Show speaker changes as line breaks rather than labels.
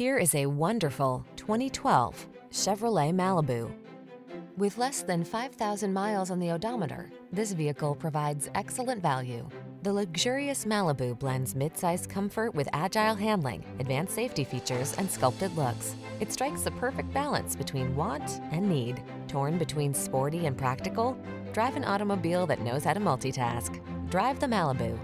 Here is a wonderful 2012 Chevrolet Malibu. With less than 5,000 miles on the odometer, this vehicle provides excellent value. The luxurious Malibu blends midsize comfort with agile handling, advanced safety features, and sculpted looks. It strikes the perfect balance between want and need. Torn between sporty and practical? Drive an automobile that knows how to multitask. Drive the Malibu.